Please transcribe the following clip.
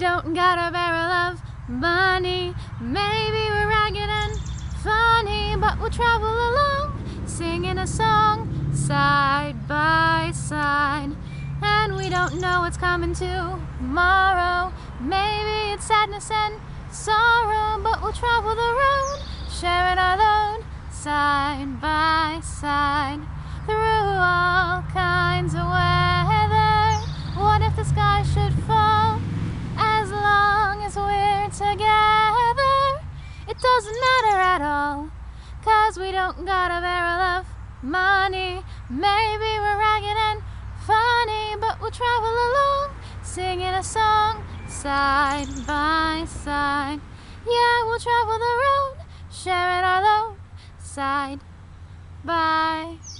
don't got a barrel of money. Maybe we're ragged and funny, but we'll travel along, singing a song side by side. And we don't know what's coming tomorrow. Maybe it's sadness and sorrow, but we'll travel the road, sharing our load side by side sky should fall? As long as we're together, it doesn't matter at all. Cause we don't got a barrel of money. Maybe we're ragged and funny, but we'll travel along, singing a song side by side. Yeah, we'll travel the road, sharing our load side by.